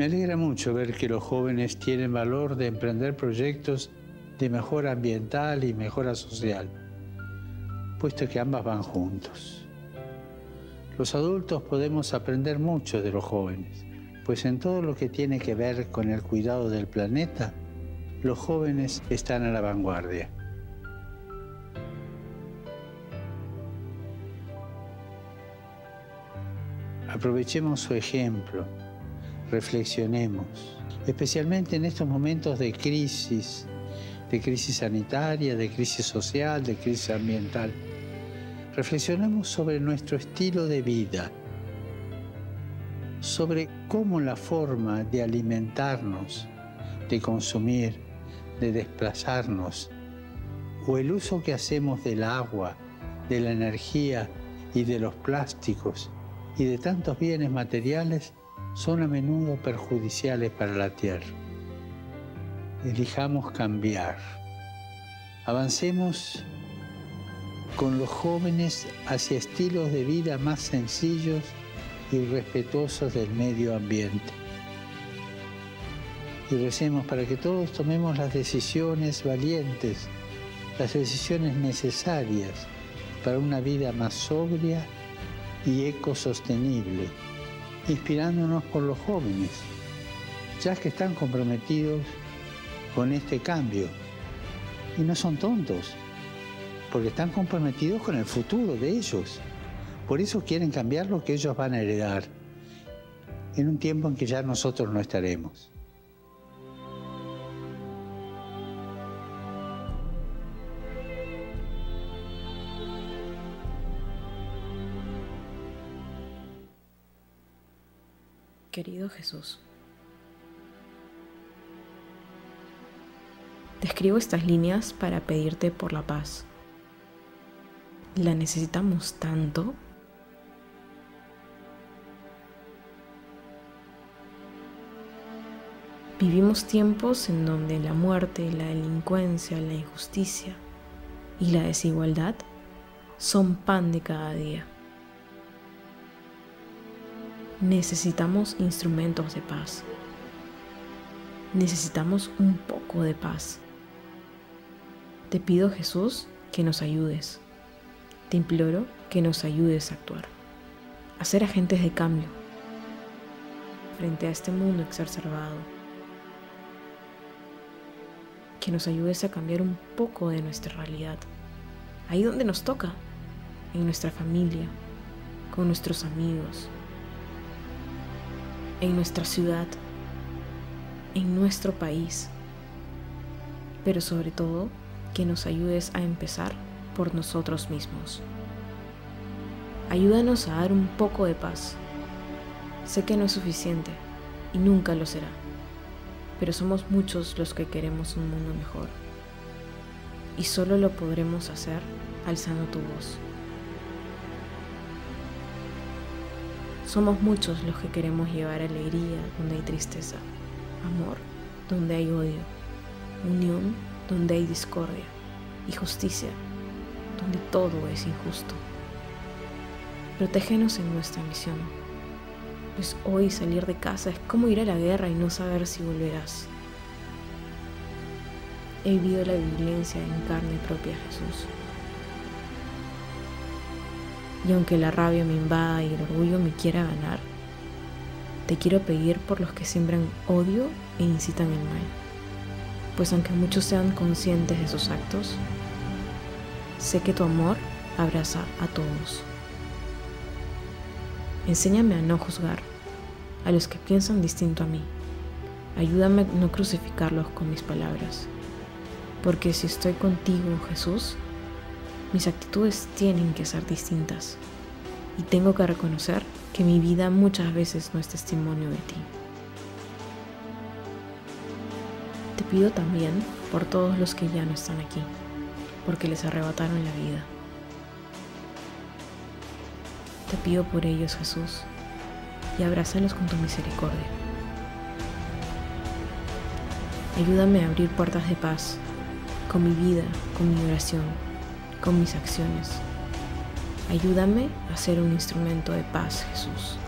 Me alegra mucho ver que los jóvenes tienen valor de emprender proyectos de mejora ambiental y mejora social, puesto que ambas van juntos. Los adultos podemos aprender mucho de los jóvenes, pues en todo lo que tiene que ver con el cuidado del planeta, los jóvenes están a la vanguardia. Aprovechemos su ejemplo, reflexionemos, especialmente en estos momentos de crisis, de crisis sanitaria, de crisis social, de crisis ambiental. Reflexionemos sobre nuestro estilo de vida, sobre cómo la forma de alimentarnos, de consumir, de desplazarnos, o el uso que hacemos del agua, de la energía y de los plásticos y de tantos bienes materiales son a menudo perjudiciales para la tierra. Elijamos cambiar. Avancemos con los jóvenes hacia estilos de vida más sencillos y respetuosos del medio ambiente. Y recemos para que todos tomemos las decisiones valientes, las decisiones necesarias para una vida más sobria y ecosostenible, inspirándonos por los jóvenes, ya que están comprometidos con este cambio. Y no son tontos, porque están comprometidos con el futuro de ellos. Por eso quieren cambiar lo que ellos van a heredar en un tiempo en que ya nosotros no estaremos. Querido Jesús, te escribo estas líneas para pedirte por la paz. La necesitamos tanto. Vivimos tiempos en donde la muerte, la delincuencia, la injusticia y la desigualdad son pan de cada día. Necesitamos instrumentos de paz. Necesitamos un poco de paz. Te pido Jesús que nos ayudes. Te imploro que nos ayudes a actuar, a ser agentes de cambio frente a este mundo exacerbado. Que nos ayudes a cambiar un poco de nuestra realidad, ahí donde nos toca, en nuestra familia, con nuestros amigos, en nuestra ciudad, en nuestro país, pero sobre todo que nos ayudes a empezar por nosotros mismos. Ayúdanos a dar un poco de paz. Sé que no es suficiente y nunca lo será, pero somos muchos los que queremos un mundo mejor y solo lo podremos hacer alzando tu voz. Somos muchos los que queremos llevar alegría donde hay tristeza, amor donde hay odio, unión donde hay discordia y justicia donde todo es injusto. Protégenos en nuestra misión, pues hoy salir de casa es como ir a la guerra y no saber si volverás. He vivido la violencia en carne propia, Jesús. Y aunque la rabia me invada y el orgullo me quiera ganar, te quiero pedir por los que siembran odio e incitan el mal. Pues aunque muchos sean conscientes de sus actos, sé que tu amor abraza a todos. Enséñame a no juzgar a los que piensan distinto a mí. Ayúdame a no crucificarlos con mis palabras. Porque si estoy contigo, Jesús, mis actitudes tienen que ser distintas y tengo que reconocer que mi vida muchas veces no es testimonio de ti. Te pido también por todos los que ya no están aquí, porque les arrebataron la vida. Te pido por ellos, Jesús, y abrázalos con tu misericordia. Ayúdame a abrir puertas de paz con mi vida, con mi oración con mis acciones. Ayúdame a ser un instrumento de paz, Jesús.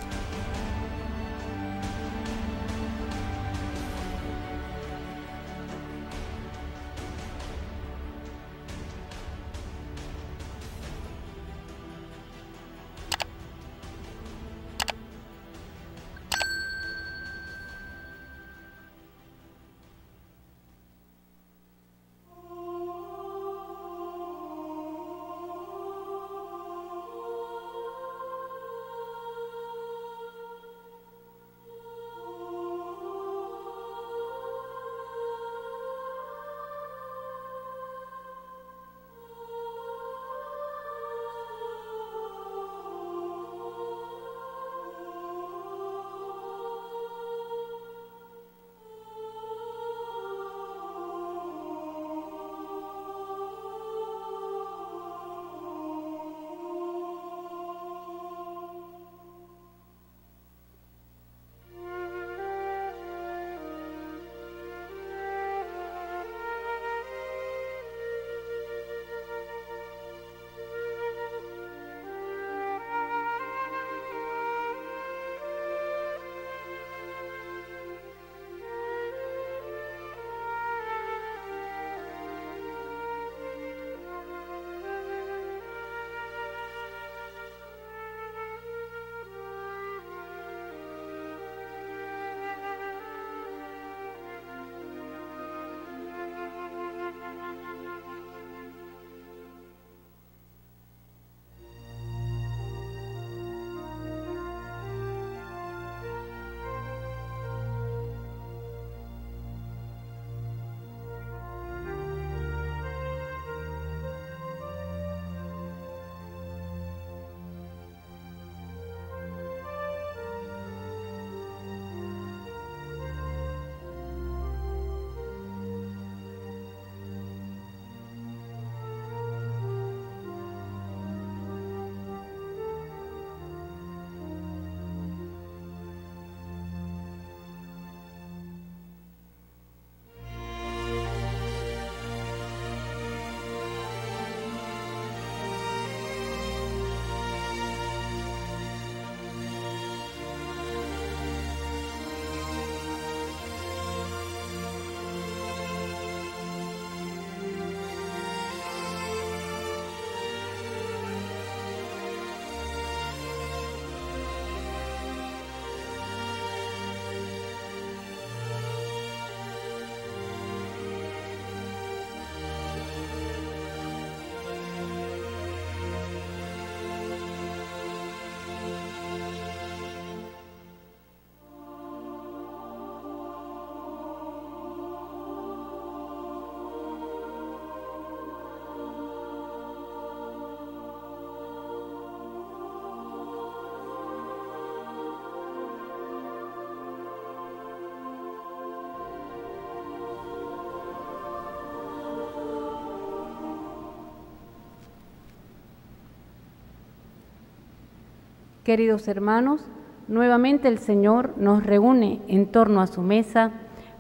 Queridos hermanos, nuevamente el Señor nos reúne en torno a su mesa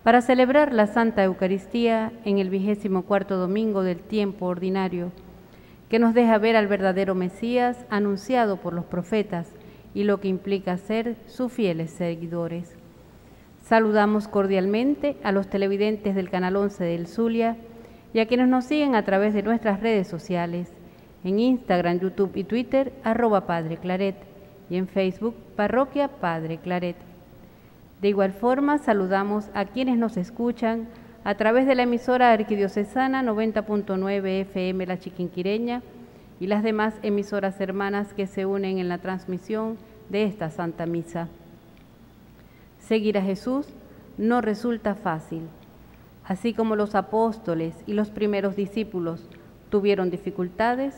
para celebrar la Santa Eucaristía en el vigésimo cuarto domingo del tiempo ordinario, que nos deja ver al verdadero Mesías anunciado por los profetas y lo que implica ser sus fieles seguidores. Saludamos cordialmente a los televidentes del Canal 11 del Zulia y a quienes nos siguen a través de nuestras redes sociales, en Instagram, YouTube y Twitter, arroba Padre Claret y en Facebook Parroquia Padre Claret. De igual forma, saludamos a quienes nos escuchan a través de la emisora arquidiocesana 90.9 FM La Chiquinquireña y las demás emisoras hermanas que se unen en la transmisión de esta Santa Misa. Seguir a Jesús no resulta fácil. Así como los apóstoles y los primeros discípulos tuvieron dificultades,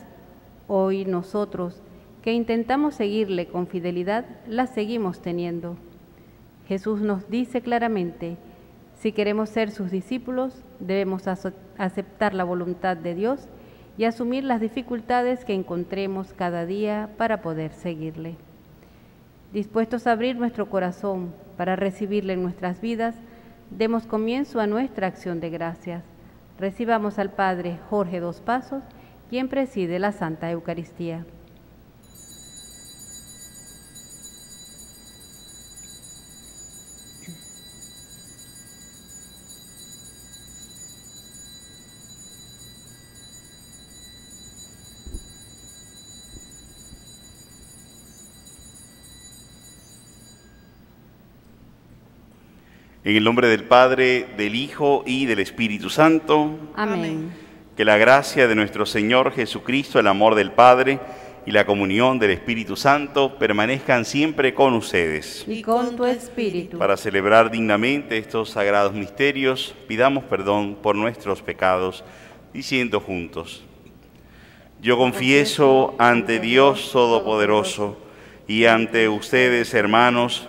hoy nosotros que intentamos seguirle con fidelidad, la seguimos teniendo. Jesús nos dice claramente, si queremos ser sus discípulos, debemos aceptar la voluntad de Dios y asumir las dificultades que encontremos cada día para poder seguirle. Dispuestos a abrir nuestro corazón para recibirle en nuestras vidas, demos comienzo a nuestra acción de gracias. Recibamos al Padre Jorge Dos Pasos, quien preside la Santa Eucaristía. En el nombre del Padre, del Hijo y del Espíritu Santo. Amén. Que la gracia de nuestro Señor Jesucristo, el amor del Padre y la comunión del Espíritu Santo permanezcan siempre con ustedes. Y con tu Espíritu. Para celebrar dignamente estos sagrados misterios, pidamos perdón por nuestros pecados, diciendo juntos, yo confieso ante Dios Todopoderoso y ante ustedes, hermanos,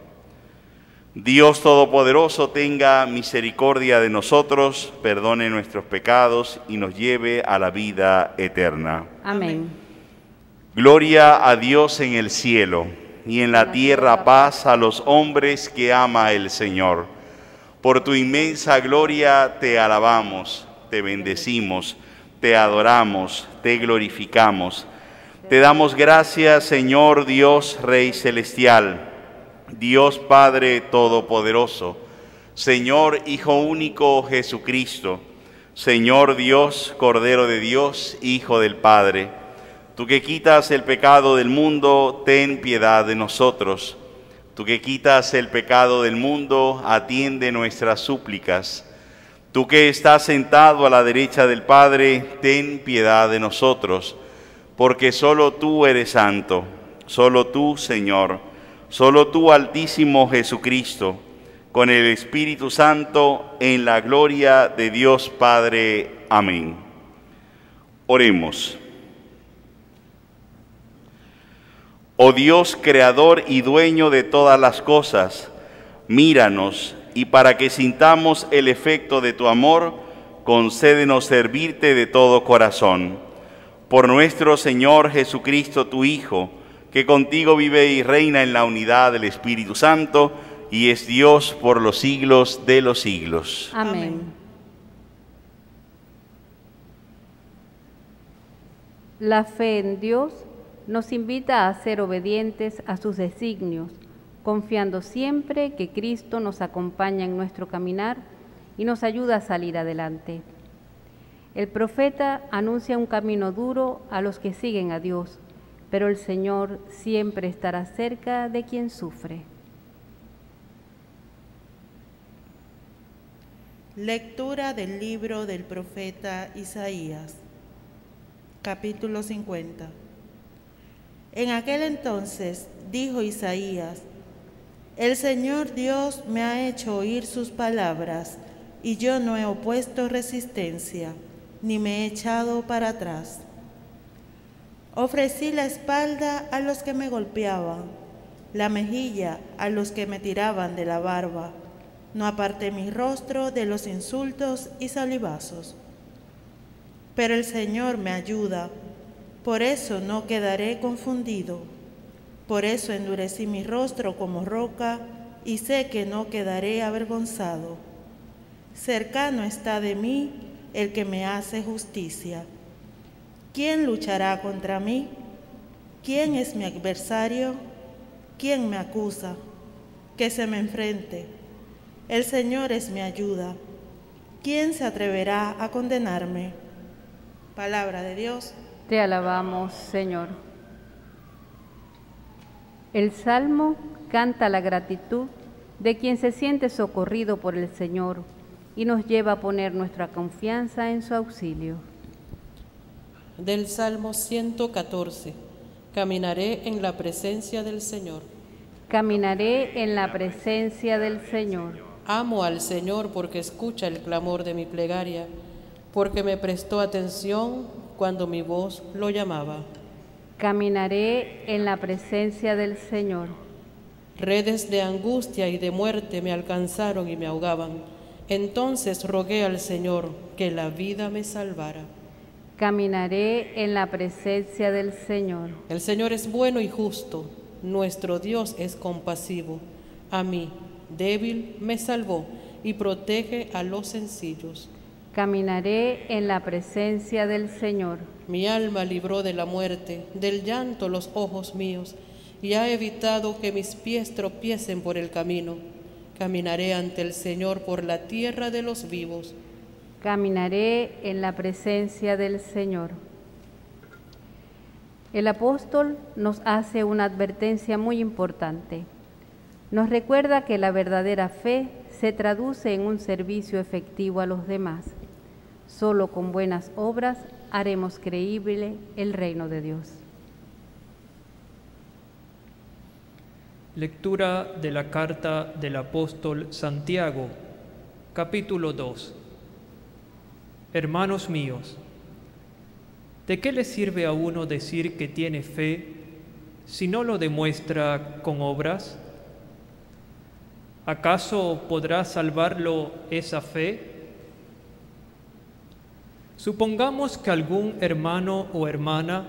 Dios Todopoderoso tenga misericordia de nosotros, perdone nuestros pecados y nos lleve a la vida eterna. Amén. Gloria a Dios en el cielo y en la tierra paz a los hombres que ama el Señor. Por tu inmensa gloria te alabamos, te bendecimos, te adoramos, te glorificamos. Te damos gracias, Señor Dios, Rey Celestial Dios Padre Todopoderoso, Señor Hijo único Jesucristo, Señor Dios, Cordero de Dios, Hijo del Padre, tú que quitas el pecado del mundo, ten piedad de nosotros. Tú que quitas el pecado del mundo, atiende nuestras súplicas. Tú que estás sentado a la derecha del Padre, ten piedad de nosotros, porque solo tú eres santo, solo tú, Señor, Solo tú, Altísimo Jesucristo, con el Espíritu Santo, en la gloria de Dios Padre. Amén. Oremos. Oh Dios, creador y dueño de todas las cosas, míranos y para que sintamos el efecto de tu amor, concédenos servirte de todo corazón. Por nuestro Señor Jesucristo, tu Hijo, que contigo vive y reina en la unidad del Espíritu Santo y es Dios por los siglos de los siglos. Amén. La fe en Dios nos invita a ser obedientes a sus designios, confiando siempre que Cristo nos acompaña en nuestro caminar y nos ayuda a salir adelante. El profeta anuncia un camino duro a los que siguen a Dios pero el Señor siempre estará cerca de quien sufre. Lectura del libro del profeta Isaías, capítulo 50. En aquel entonces dijo Isaías, el Señor Dios me ha hecho oír sus palabras, y yo no he opuesto resistencia, ni me he echado para atrás. Ofrecí la espalda a los que me golpeaban, la mejilla a los que me tiraban de la barba. No aparté mi rostro de los insultos y salivazos. Pero el Señor me ayuda, por eso no quedaré confundido. Por eso endurecí mi rostro como roca y sé que no quedaré avergonzado. Cercano está de mí el que me hace justicia. ¿Quién luchará contra mí? ¿Quién es mi adversario? ¿Quién me acusa? Que se me enfrente. El Señor es mi ayuda. ¿Quién se atreverá a condenarme? Palabra de Dios. Te alabamos, Señor. El Salmo canta la gratitud de quien se siente socorrido por el Señor y nos lleva a poner nuestra confianza en su auxilio. Del Salmo 114. Caminaré en la presencia del Señor. Caminaré en la presencia del Señor. Amo al Señor porque escucha el clamor de mi plegaria, porque me prestó atención cuando mi voz lo llamaba. Caminaré en la presencia del Señor. Redes de angustia y de muerte me alcanzaron y me ahogaban. Entonces rogué al Señor que la vida me salvara. Caminaré en la presencia del Señor. El Señor es bueno y justo, nuestro Dios es compasivo. A mí, débil, me salvó y protege a los sencillos. Caminaré en la presencia del Señor. Mi alma libró de la muerte, del llanto los ojos míos, y ha evitado que mis pies tropiecen por el camino. Caminaré ante el Señor por la tierra de los vivos. Caminaré en la presencia del Señor. El apóstol nos hace una advertencia muy importante. Nos recuerda que la verdadera fe se traduce en un servicio efectivo a los demás. Solo con buenas obras haremos creíble el reino de Dios. Lectura de la carta del apóstol Santiago, capítulo 2. Hermanos míos, ¿de qué le sirve a uno decir que tiene fe si no lo demuestra con obras? ¿Acaso podrá salvarlo esa fe? Supongamos que algún hermano o hermana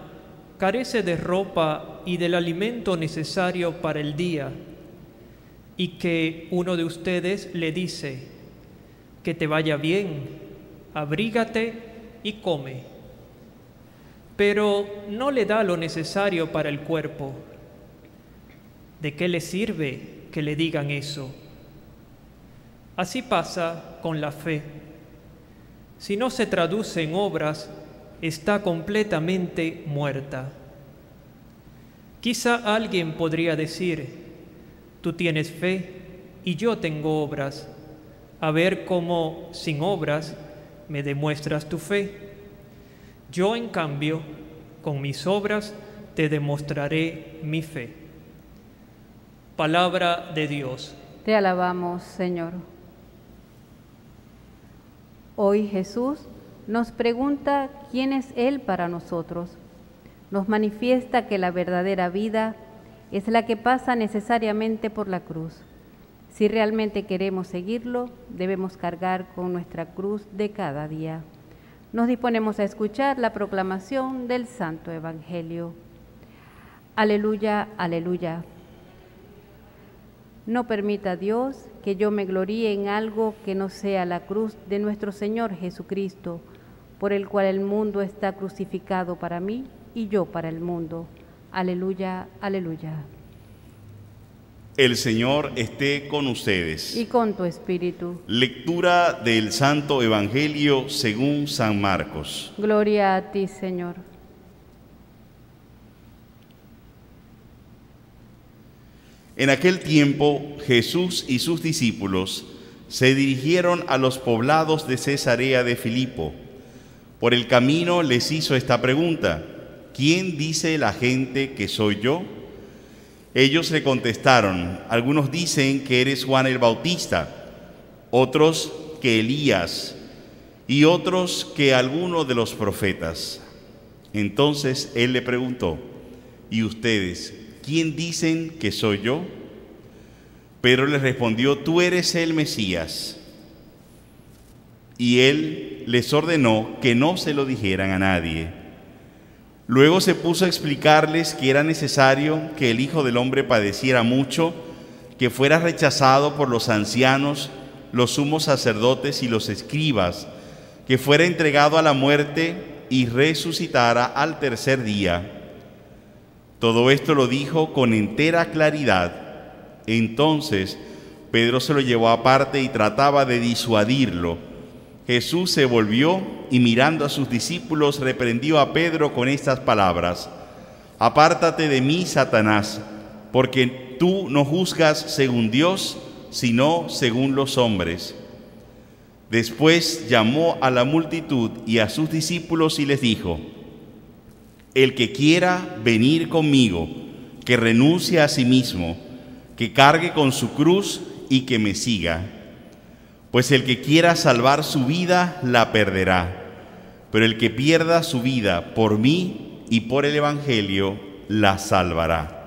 carece de ropa y del alimento necesario para el día y que uno de ustedes le dice, que te vaya bien, abrígate y come, pero no le da lo necesario para el cuerpo. ¿De qué le sirve que le digan eso? Así pasa con la fe si no se traduce en obras, está completamente muerta. Quizá alguien podría decir, tú tienes fe y yo tengo obras, a ver cómo sin obras me demuestras tu fe. Yo en cambio, con mis obras, te demostraré mi fe. Palabra de Dios. Te alabamos, Señor. Hoy Jesús nos pregunta quién es Él para nosotros. Nos manifiesta que la verdadera vida es la que pasa necesariamente por la cruz. Si realmente queremos seguirlo, debemos cargar con nuestra cruz de cada día. Nos disponemos a escuchar la proclamación del Santo Evangelio. Aleluya, aleluya. No permita Dios que yo me gloríe en algo que no sea la cruz de nuestro Señor Jesucristo, por el cual el mundo está crucificado para mí y yo para el mundo. Aleluya, aleluya. El Señor esté con ustedes. Y con tu espíritu. Lectura del Santo Evangelio según San Marcos. Gloria a ti, Señor. En aquel tiempo Jesús y sus discípulos se dirigieron a los poblados de Cesarea de Filipo. Por el camino les hizo esta pregunta, ¿quién dice la gente que soy yo? Ellos le contestaron, algunos dicen que eres Juan el Bautista, otros que Elías y otros que alguno de los profetas. Entonces él le preguntó, ¿y ustedes quién dicen que soy yo? Pedro le respondió, tú eres el Mesías. Y él les ordenó que no se lo dijeran a nadie. Luego se puso a explicarles que era necesario que el Hijo del Hombre padeciera mucho, que fuera rechazado por los ancianos, los sumos sacerdotes y los escribas, que fuera entregado a la muerte y resucitara al tercer día. Todo esto lo dijo con entera claridad. Entonces Pedro se lo llevó aparte y trataba de disuadirlo. Jesús se volvió y mirando a sus discípulos reprendió a Pedro con estas palabras. Apártate de mí, Satanás, porque tú no juzgas según Dios, sino según los hombres. Después llamó a la multitud y a sus discípulos y les dijo, el que quiera venir conmigo, que renuncie a sí mismo, que cargue con su cruz y que me siga. Pues el que quiera salvar su vida, la perderá. Pero el que pierda su vida por mí y por el Evangelio, la salvará.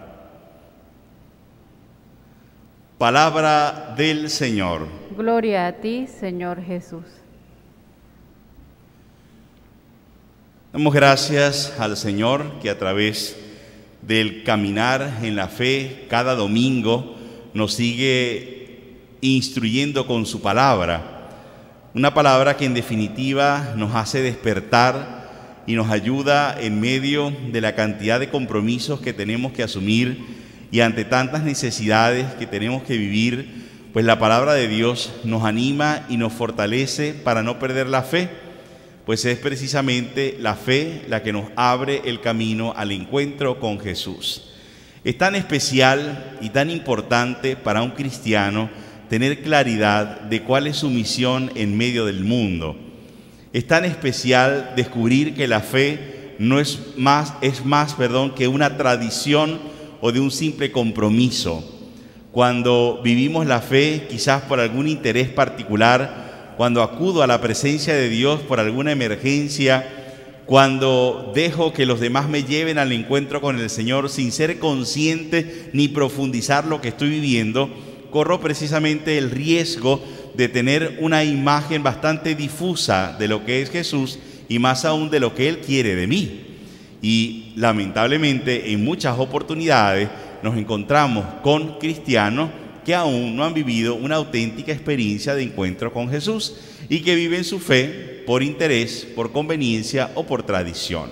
Palabra del Señor. Gloria a ti, Señor Jesús. Damos gracias al Señor que a través del caminar en la fe cada domingo nos sigue instruyendo con su palabra. Una palabra que en definitiva nos hace despertar y nos ayuda en medio de la cantidad de compromisos que tenemos que asumir y ante tantas necesidades que tenemos que vivir, pues la palabra de Dios nos anima y nos fortalece para no perder la fe, pues es precisamente la fe la que nos abre el camino al encuentro con Jesús. Es tan especial y tan importante para un cristiano tener claridad de cuál es su misión en medio del mundo. Es tan especial descubrir que la fe no es más, es más, perdón, que una tradición o de un simple compromiso. Cuando vivimos la fe, quizás por algún interés particular, cuando acudo a la presencia de Dios por alguna emergencia, cuando dejo que los demás me lleven al encuentro con el Señor sin ser consciente ni profundizar lo que estoy viviendo, corro precisamente el riesgo de tener una imagen bastante difusa de lo que es Jesús y más aún de lo que Él quiere de mí. Y lamentablemente en muchas oportunidades nos encontramos con cristianos que aún no han vivido una auténtica experiencia de encuentro con Jesús y que viven su fe por interés, por conveniencia o por tradición.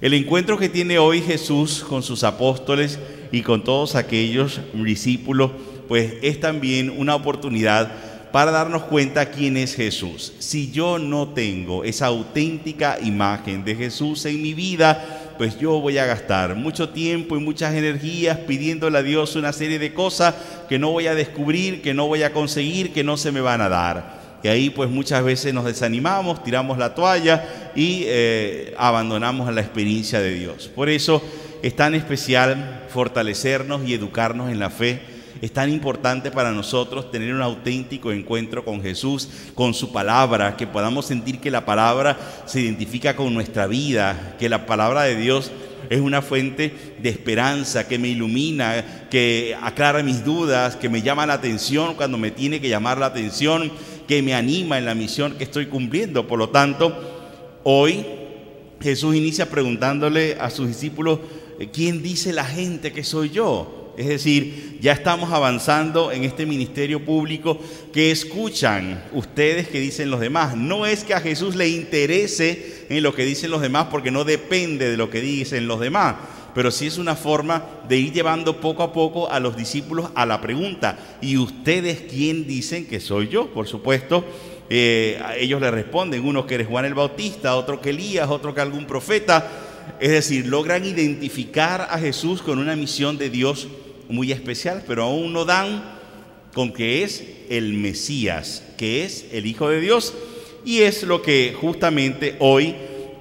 El encuentro que tiene hoy Jesús con sus apóstoles y con todos aquellos discípulos, pues es también una oportunidad para darnos cuenta quién es Jesús. Si yo no tengo esa auténtica imagen de Jesús en mi vida, pues yo voy a gastar mucho tiempo y muchas energías pidiéndole a Dios una serie de cosas que no voy a descubrir, que no voy a conseguir, que no se me van a dar. Y ahí pues muchas veces nos desanimamos, tiramos la toalla y eh, abandonamos la experiencia de Dios. Por eso es tan especial fortalecernos y educarnos en la fe es tan importante para nosotros tener un auténtico encuentro con Jesús, con su palabra, que podamos sentir que la palabra se identifica con nuestra vida, que la palabra de Dios es una fuente de esperanza que me ilumina, que aclara mis dudas, que me llama la atención cuando me tiene que llamar la atención, que me anima en la misión que estoy cumpliendo. Por lo tanto, hoy Jesús inicia preguntándole a sus discípulos, ¿quién dice la gente que soy yo? Es decir, ya estamos avanzando en este ministerio público que escuchan ustedes que dicen los demás. No es que a Jesús le interese en lo que dicen los demás porque no depende de lo que dicen los demás, pero sí es una forma de ir llevando poco a poco a los discípulos a la pregunta, ¿y ustedes quién dicen que soy yo? Por supuesto, eh, ellos le responden, uno que eres Juan el Bautista, otro que Elías, otro que algún profeta. Es decir, logran identificar a Jesús con una misión de Dios muy especial, pero aún no dan con que es el Mesías, que es el Hijo de Dios. Y es lo que justamente hoy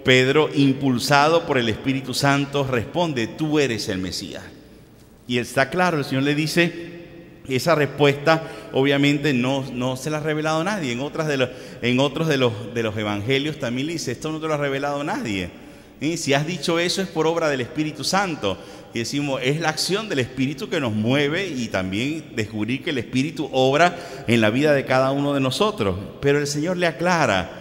Pedro, impulsado por el Espíritu Santo, responde, tú eres el Mesías. Y está claro, el Señor le dice, esa respuesta obviamente no, no se la ha revelado nadie. En, otras de los, en otros de los, de los evangelios también dice, esto no te lo ha revelado nadie. Si has dicho eso es por obra del Espíritu Santo. Y decimos, es la acción del Espíritu que nos mueve y también descubrir que el Espíritu obra en la vida de cada uno de nosotros. Pero el Señor le aclara,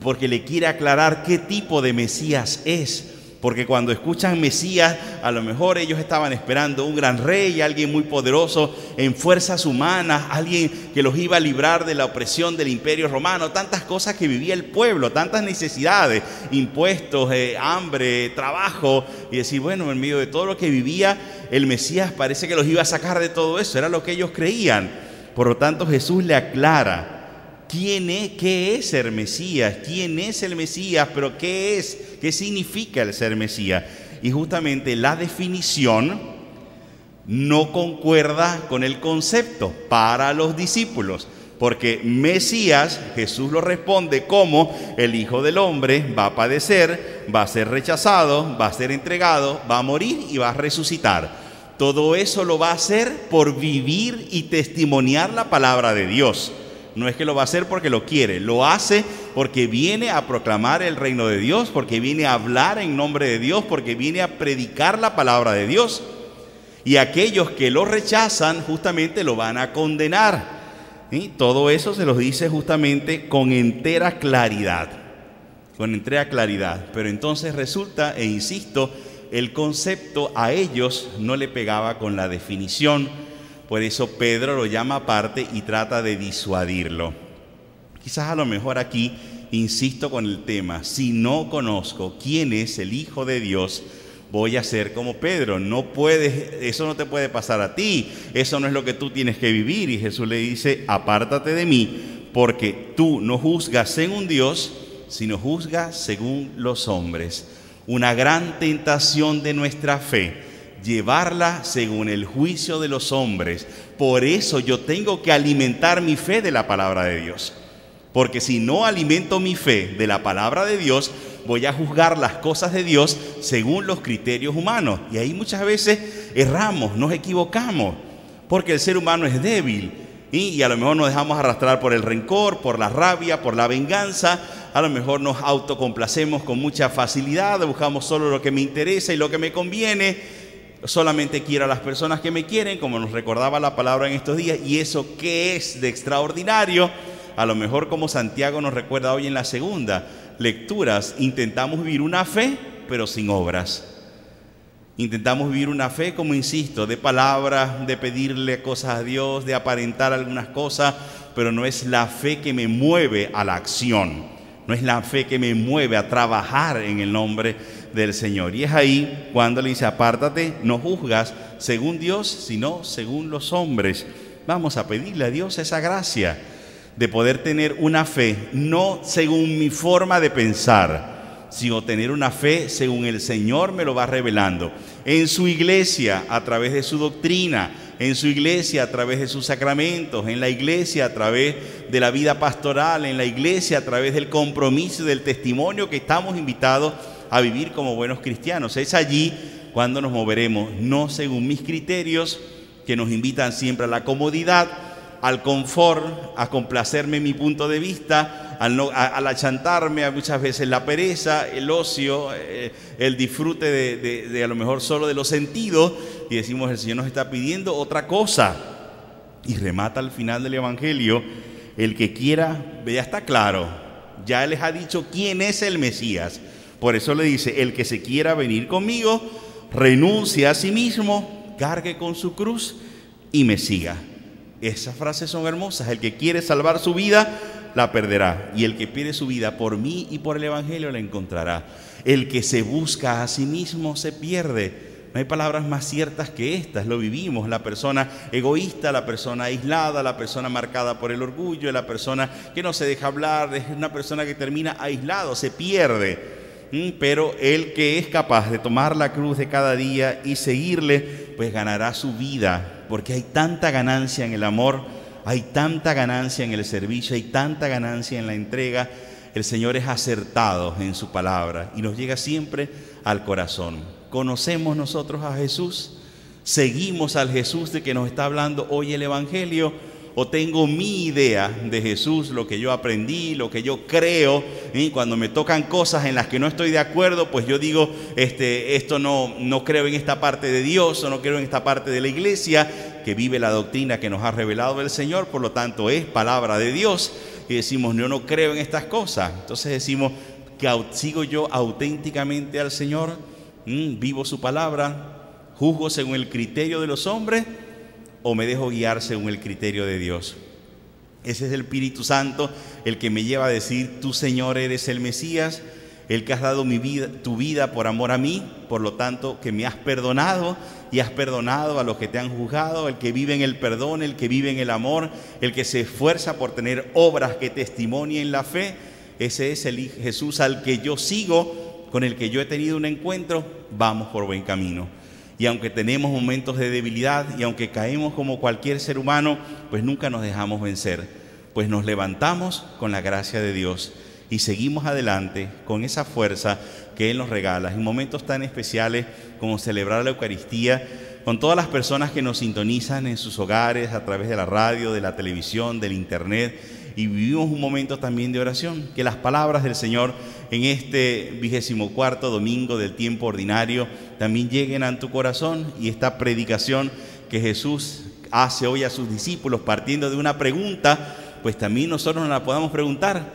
porque le quiere aclarar qué tipo de Mesías es porque cuando escuchan Mesías, a lo mejor ellos estaban esperando un gran rey, alguien muy poderoso en fuerzas humanas, alguien que los iba a librar de la opresión del imperio romano, tantas cosas que vivía el pueblo, tantas necesidades, impuestos, eh, hambre, trabajo, y decir, bueno, en medio de todo lo que vivía, el Mesías parece que los iba a sacar de todo eso, era lo que ellos creían. Por lo tanto, Jesús le aclara quién es, qué es ser Mesías, quién es el Mesías, pero qué es, qué significa el ser Mesías. Y justamente la definición no concuerda con el concepto para los discípulos. Porque Mesías, Jesús lo responde como el Hijo del Hombre va a padecer, va a ser rechazado, va a ser entregado, va a morir y va a resucitar. Todo eso lo va a hacer por vivir y testimoniar la palabra de Dios. No es que lo va a hacer porque lo quiere, lo hace porque viene a proclamar el reino de Dios, porque viene a hablar en nombre de Dios, porque viene a predicar la palabra de Dios. Y aquellos que lo rechazan justamente lo van a condenar. Y todo eso se los dice justamente con entera claridad, con entera claridad. Pero entonces resulta, e insisto, el concepto a ellos no le pegaba con la definición por eso Pedro lo llama aparte y trata de disuadirlo. Quizás a lo mejor aquí insisto con el tema, si no conozco quién es el Hijo de Dios, voy a ser como Pedro. No puedes, eso no te puede pasar a ti, eso no es lo que tú tienes que vivir. Y Jesús le dice, apártate de mí, porque tú no juzgas según Dios, sino juzgas según los hombres. Una gran tentación de nuestra fe llevarla según el juicio de los hombres. Por eso yo tengo que alimentar mi fe de la palabra de Dios. Porque si no alimento mi fe de la palabra de Dios, voy a juzgar las cosas de Dios según los criterios humanos. Y ahí muchas veces erramos, nos equivocamos, porque el ser humano es débil. Y, a lo mejor nos dejamos arrastrar por el rencor, por la rabia, por la venganza. A lo mejor nos autocomplacemos con mucha facilidad, buscamos solo lo que me interesa y lo que me conviene solamente quiero a las personas que me quieren, como nos recordaba la palabra en estos días, y eso qué es de extraordinario, a lo mejor como Santiago nos recuerda hoy en la segunda lecturas, intentamos vivir una fe, pero sin obras. Intentamos vivir una fe, como insisto, de palabras, de pedirle cosas a Dios, de aparentar algunas cosas, pero no es la fe que me mueve a la acción, no es la fe que me mueve a trabajar en el nombre del Señor. Y es ahí cuando le dice, apártate, no juzgas según Dios, sino según los hombres. Vamos a pedirle a Dios esa gracia de poder tener una fe, no según mi forma de pensar, sino tener una fe según el Señor me lo va revelando. En su iglesia, a través de su doctrina, en su iglesia a través de sus sacramentos, en la iglesia a través de la vida pastoral, en la iglesia a través del compromiso, del testimonio que estamos invitados a vivir como buenos cristianos. Es allí cuando nos moveremos, no según mis criterios, que nos invitan siempre a la comodidad, al confort, a complacerme mi punto de vista, al, al achantarme a muchas veces la pereza, el ocio, eh, el disfrute de, de, a lo mejor solo de los sentidos, y decimos el Señor nos está pidiendo otra cosa. Y remata al final del Evangelio, el que quiera, ya está claro, ya les ha dicho quién es el Mesías. Por eso le dice, el que se quiera venir conmigo, renuncie a sí mismo, cargue con su cruz y me siga. Esas frases son hermosas. El que quiere salvar su vida, la perderá. Y el que pierde su vida por mí y por el Evangelio, la encontrará. El que se busca a sí mismo, se pierde. No hay palabras más ciertas que estas, lo vivimos. La persona egoísta, la persona aislada, la persona marcada por el orgullo, la persona que no se deja hablar, es una persona que termina aislado, se pierde. Pero el que es capaz de tomar la cruz de cada día y seguirle, pues ganará su vida, porque hay tanta ganancia en el amor, hay tanta ganancia en el servicio, hay tanta ganancia en la entrega. El Señor es acertado en su palabra y nos llega siempre al corazón. ¿Conocemos nosotros a Jesús? ¿Seguimos al Jesús de que nos está hablando hoy el Evangelio? ¿O tengo mi idea de Jesús, lo que yo aprendí, lo que yo creo? Y cuando me tocan cosas en las que no estoy de acuerdo, pues yo digo, este, esto no, no creo en esta parte de Dios o no creo en esta parte de la iglesia que vive la doctrina que nos ha revelado el Señor, por lo tanto es palabra de Dios. Y decimos, yo no creo en estas cosas. Entonces decimos, que sigo yo auténticamente al Señor, mm, vivo su palabra, juzgo según el criterio de los hombres o me dejo guiar según el criterio de Dios. Ese es el Espíritu Santo el que me lleva a decir, tú Señor eres el Mesías, el que has dado mi vida, tu vida por amor a mí, por lo tanto que me has perdonado y has perdonado a los que te han juzgado, el que vive en el perdón, el que vive en el amor, el que se esfuerza por tener obras que testimonien la fe ese es el Jesús al que yo sigo, con el que yo he tenido un encuentro, vamos por buen camino. Y aunque tenemos momentos de debilidad y aunque caemos como cualquier ser humano, pues nunca nos dejamos vencer, pues nos levantamos con la gracia de Dios y seguimos adelante con esa fuerza que Él nos regala en momentos tan especiales como celebrar la Eucaristía, con todas las personas que nos sintonizan en sus hogares a través de la radio, de la televisión, del internet y vivimos un momento también de oración. Que las palabras del Señor en este vigésimo cuarto domingo del tiempo ordinario también lleguen a tu corazón y esta predicación que Jesús hace hoy a sus discípulos partiendo de una pregunta, pues también nosotros nos la podamos preguntar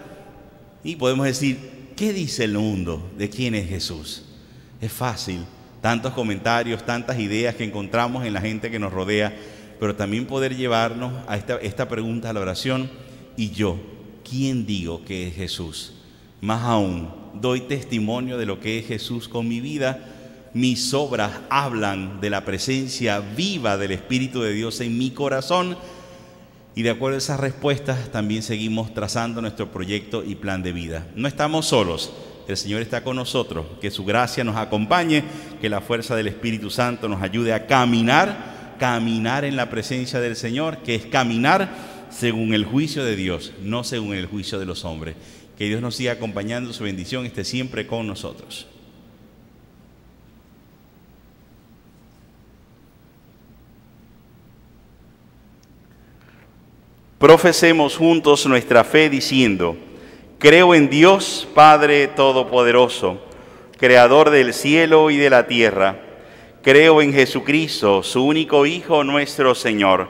y podemos decir, ¿qué dice el mundo de quién es Jesús? Es fácil, tantos comentarios, tantas ideas que encontramos en la gente que nos rodea, pero también poder llevarnos a esta, esta pregunta a la oración y yo, ¿quién digo que es Jesús? Más aún, doy testimonio de lo que es Jesús con mi vida. Mis obras hablan de la presencia viva del Espíritu de Dios en mi corazón. Y de acuerdo a esas respuestas, también seguimos trazando nuestro proyecto y plan de vida. No estamos solos, el Señor está con nosotros. Que su gracia nos acompañe, que la fuerza del Espíritu Santo nos ayude a caminar, caminar en la presencia del Señor, que es caminar según el juicio de Dios, no según el juicio de los hombres. Que Dios nos siga acompañando, su bendición esté siempre con nosotros. Profesemos juntos nuestra fe diciendo, creo en Dios Padre Todopoderoso, Creador del cielo y de la tierra. Creo en Jesucristo, su único Hijo, nuestro Señor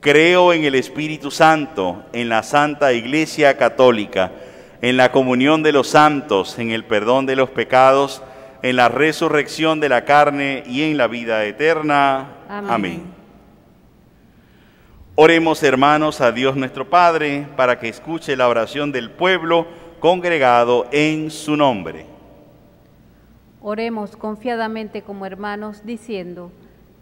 Creo en el Espíritu Santo, en la Santa Iglesia Católica, en la comunión de los santos, en el perdón de los pecados, en la resurrección de la carne y en la vida eterna. Amén. Oremos hermanos a Dios nuestro Padre para que escuche la oración del pueblo congregado en su nombre. Oremos confiadamente como hermanos diciendo,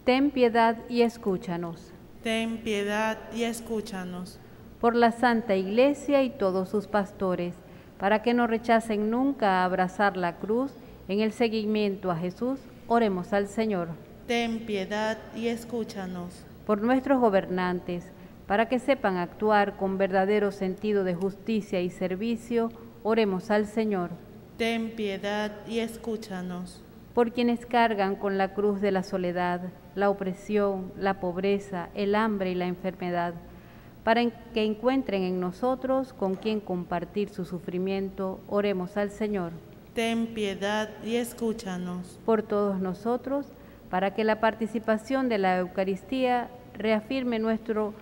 ten piedad y escúchanos ten piedad y escúchanos. Por la Santa Iglesia y todos sus pastores, para que no rechacen nunca abrazar la cruz en el seguimiento a Jesús, oremos al Señor. Ten piedad y escúchanos. Por nuestros gobernantes, para que sepan actuar con verdadero sentido de justicia y servicio, oremos al Señor. Ten piedad y escúchanos por quienes cargan con la cruz de la soledad, la opresión, la pobreza, el hambre y la enfermedad, para que encuentren en nosotros con quien compartir su sufrimiento, oremos al Señor. Ten piedad y escúchanos. Por todos nosotros, para que la participación de la Eucaristía reafirme nuestro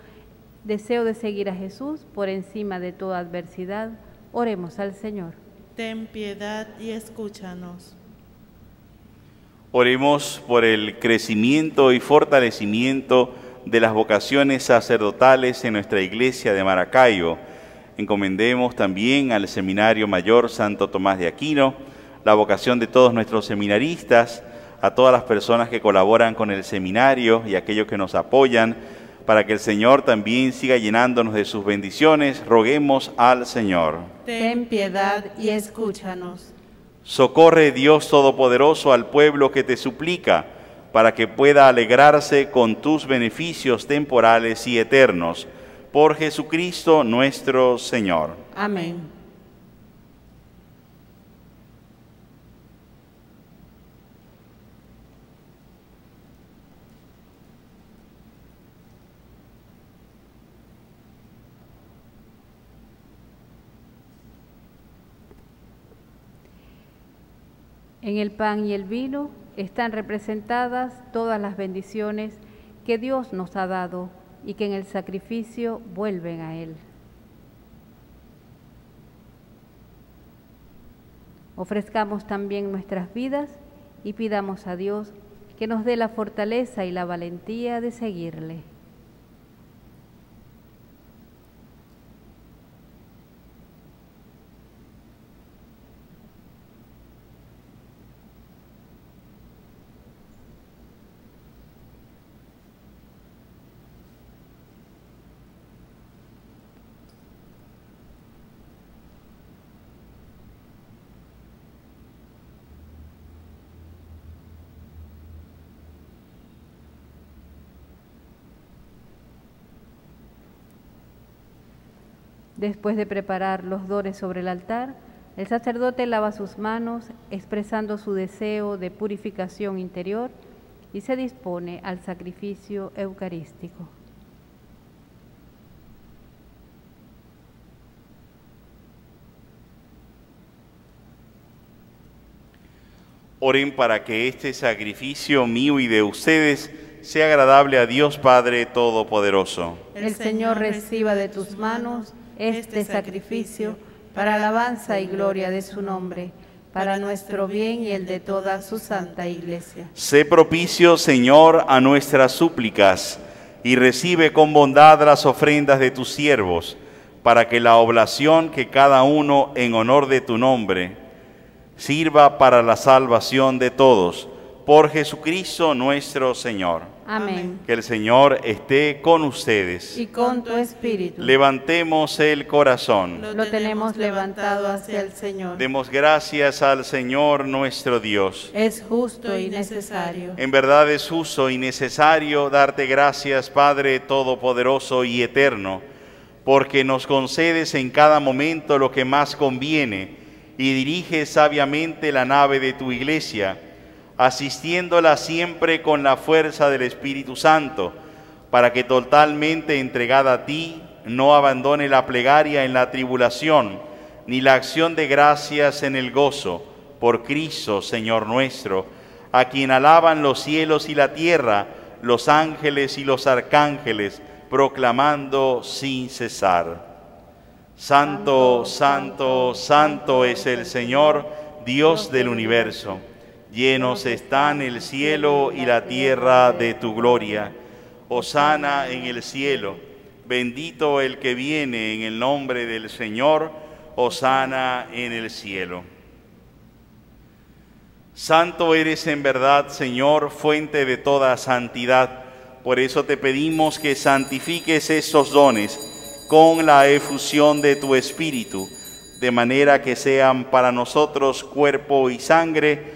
deseo de seguir a Jesús por encima de toda adversidad, oremos al Señor. Ten piedad y escúchanos. Oremos por el crecimiento y fortalecimiento de las vocaciones sacerdotales en nuestra iglesia de Maracayo. Encomendemos también al Seminario Mayor Santo Tomás de Aquino la vocación de todos nuestros seminaristas, a todas las personas que colaboran con el seminario y aquellos que nos apoyan, para que el Señor también siga llenándonos de sus bendiciones, roguemos al Señor. Ten piedad y escúchanos. Socorre Dios Todopoderoso al pueblo que te suplica, para que pueda alegrarse con tus beneficios temporales y eternos. Por Jesucristo nuestro Señor. Amén. En el pan y el vino están representadas todas las bendiciones que Dios nos ha dado y que en el sacrificio vuelven a Él. Ofrezcamos también nuestras vidas y pidamos a Dios que nos dé la fortaleza y la valentía de seguirle. Después de preparar los dones sobre el altar, el sacerdote lava sus manos expresando su deseo de purificación interior y se dispone al sacrificio eucarístico. Oren para que este sacrificio mío y de ustedes sea agradable a Dios Padre Todopoderoso. El Señor reciba de tus manos este sacrificio para alabanza y gloria de su nombre, para nuestro bien y el de toda su santa iglesia. Sé propicio, Señor, a nuestras súplicas y recibe con bondad las ofrendas de tus siervos, para que la oblación que cada uno en honor de tu nombre sirva para la salvación de todos. Por Jesucristo nuestro Señor. Amén. Que el Señor esté con ustedes. Y con tu espíritu. Levantemos el corazón. Lo tenemos levantado hacia el Señor. Demos gracias al Señor nuestro Dios. Es justo y necesario. En verdad es justo y necesario darte gracias, Padre Todopoderoso y Eterno, porque nos concedes en cada momento lo que más conviene y diriges sabiamente la nave de tu iglesia asistiéndola siempre con la fuerza del Espíritu Santo, para que totalmente entregada a ti no abandone la plegaria en la tribulación, ni la acción de gracias en el gozo, por Cristo, Señor nuestro, a quien alaban los cielos y la tierra, los ángeles y los arcángeles, proclamando sin cesar. Santo, santo, santo es el Señor, Dios del universo Llenos están el cielo y la tierra de tu gloria. Osana en el cielo. Bendito el que viene en el nombre del Señor. Osana en el cielo. Santo eres en verdad, Señor, fuente de toda santidad. Por eso te pedimos que santifiques estos dones con la efusión de tu Espíritu, de manera que sean para nosotros cuerpo y sangre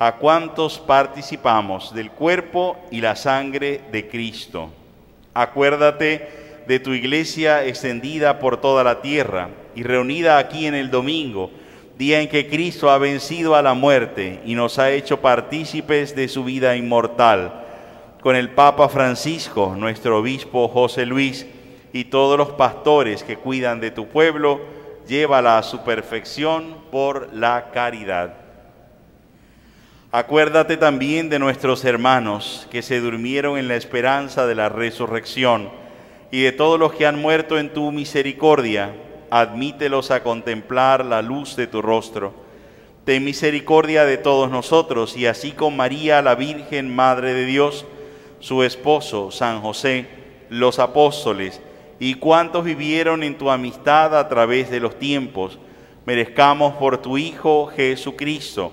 a cuantos participamos del cuerpo y la sangre de Cristo. Acuérdate de tu iglesia extendida por toda la tierra y reunida aquí en el domingo, día en que Cristo ha vencido a la muerte y nos ha hecho partícipes de su vida inmortal, con el Papa Francisco, nuestro obispo José Luis, y todos los pastores que cuidan de tu pueblo, llévala a su perfección por la caridad. Acuérdate también de nuestros hermanos que se durmieron en la esperanza de la resurrección y de todos los que han muerto en tu misericordia. Admítelos a contemplar la luz de tu rostro. Ten misericordia de todos nosotros y así con María, la Virgen Madre de Dios, su esposo, San José, los apóstoles y cuantos vivieron en tu amistad a través de los tiempos, merezcamos por tu Hijo Jesucristo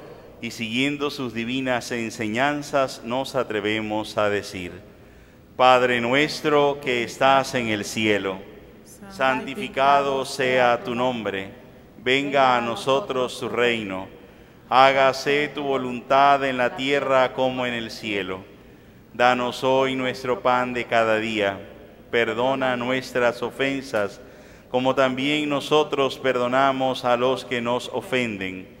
y siguiendo sus divinas enseñanzas nos atrevemos a decir, Padre nuestro que estás en el cielo, santificado sea tu nombre, venga a nosotros tu reino, hágase tu voluntad en la tierra como en el cielo. Danos hoy nuestro pan de cada día, perdona nuestras ofensas, como también nosotros perdonamos a los que nos ofenden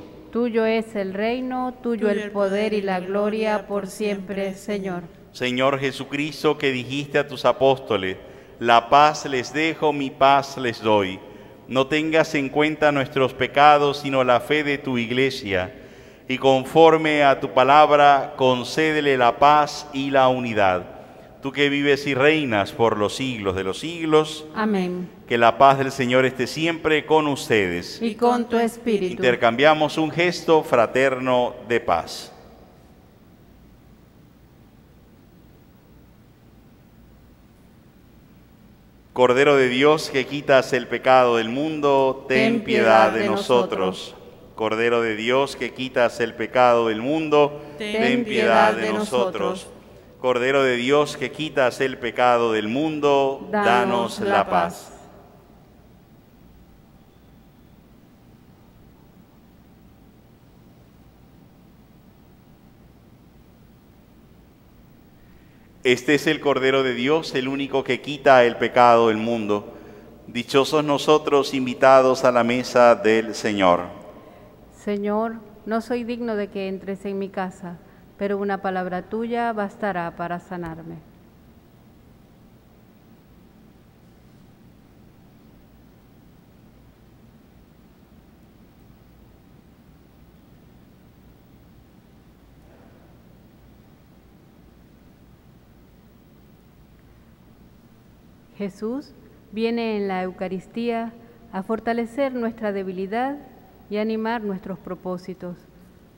Tuyo es el reino, tuyo, el poder y la gloria por siempre, Señor. Señor Jesucristo, que dijiste a tus apóstoles, la paz les dejo, mi paz les doy. No tengas en cuenta nuestros pecados, sino la fe de tu iglesia. Y conforme a tu palabra, concédele la paz y la unidad tú que vives y reinas por los siglos de los siglos. Amén. Que la paz del Señor esté siempre con ustedes. Y con tu espíritu. Intercambiamos un gesto fraterno de paz. Cordero de Dios que quitas el pecado del mundo, ten, piedad, de, nosotros. Cordero de Dios que quitas el pecado del mundo, ten, piedad de nosotros. Cordero de Dios que quitas el pecado del mundo, danos, la paz. Este es el Cordero de Dios, el único que quita el pecado del mundo. Dichosos nosotros invitados a la mesa del Señor. Señor, no soy digno de que entres en mi casa pero una palabra tuya bastará para sanarme. Jesús viene en la Eucaristía a fortalecer nuestra debilidad y animar nuestros propósitos.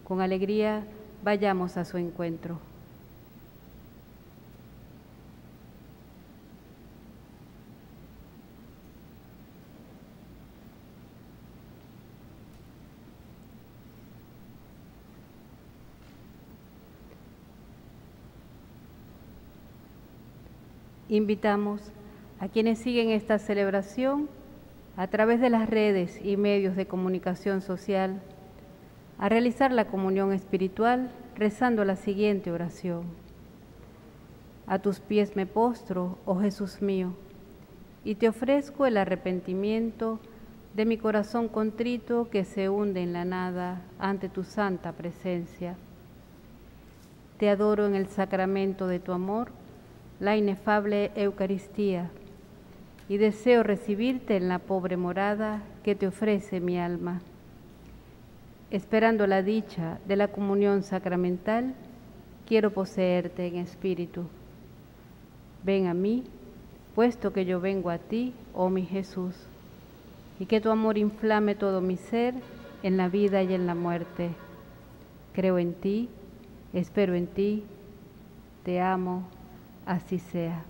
Con alegría vayamos a su encuentro. Invitamos a quienes siguen esta celebración a través de las redes y medios de comunicación social a realizar la comunión espiritual rezando la siguiente oración. A tus pies me postro, oh Jesús mío, y te ofrezco el arrepentimiento de mi corazón contrito que se hunde en la nada ante tu santa presencia. Te adoro en el sacramento de tu amor, la inefable Eucaristía, y deseo recibirte en la pobre morada que te ofrece mi alma. Esperando la dicha de la comunión sacramental, quiero poseerte en espíritu. Ven a mí, puesto que yo vengo a ti, oh mi Jesús, y que tu amor inflame todo mi ser en la vida y en la muerte. Creo en ti, espero en ti, te amo, así sea.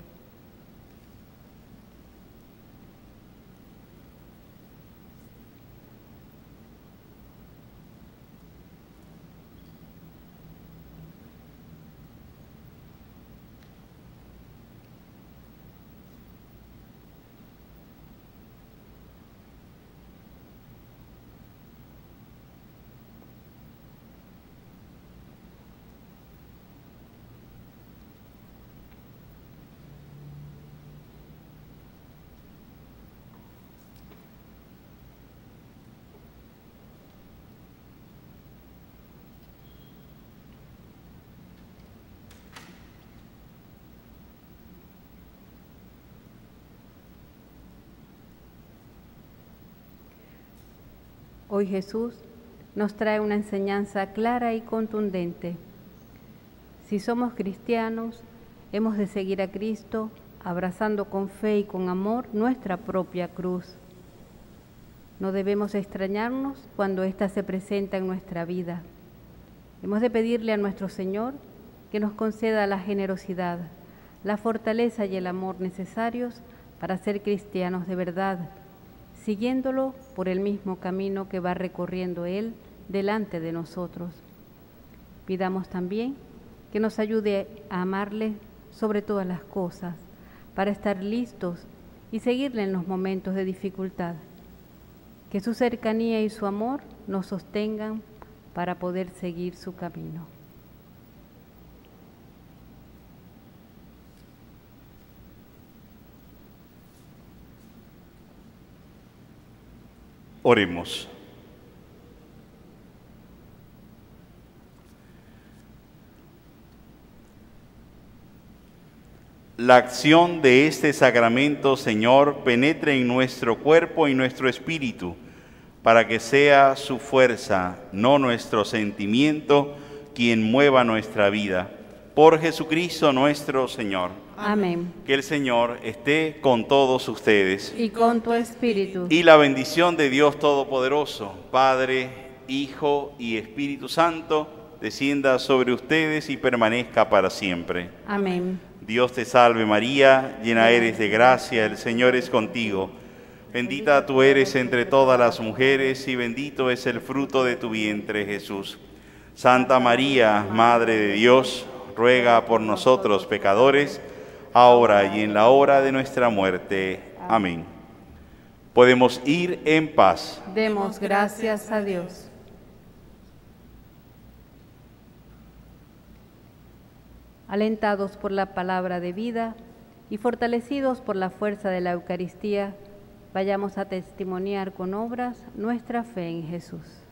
Hoy Jesús nos trae una enseñanza clara y contundente. Si somos cristianos, hemos de seguir a Cristo abrazando con fe y con amor nuestra propia cruz. No debemos extrañarnos cuando ésta se presenta en nuestra vida. Hemos de pedirle a nuestro Señor que nos conceda la generosidad, la fortaleza y el amor necesarios para ser cristianos de verdad siguiéndolo por el mismo camino que va recorriendo Él delante de nosotros. Pidamos también que nos ayude a amarle sobre todas las cosas, para estar listos y seguirle en los momentos de dificultad. Que su cercanía y su amor nos sostengan para poder seguir su camino. Oremos. La acción de este sacramento, Señor, penetre en nuestro cuerpo y nuestro espíritu, para que sea su fuerza, no nuestro sentimiento, quien mueva nuestra vida. Por Jesucristo nuestro Señor. Amén. Que el Señor esté con todos ustedes. Y con tu espíritu. Y la bendición de Dios Todopoderoso, Padre, Hijo y Espíritu Santo, descienda sobre ustedes y permanezca para siempre. Amén. Dios te salve María, llena eres de gracia, el Señor es contigo. Bendita tú eres entre todas las mujeres y bendito es el fruto de tu vientre Jesús. Santa María, Madre de Dios, ruega por nosotros pecadores, ahora y en la hora de nuestra muerte. Amén. Podemos ir en paz. Demos gracias a Dios. Alentados por la palabra de vida y fortalecidos por la fuerza de la Eucaristía, vayamos a testimoniar con obras nuestra fe en Jesús.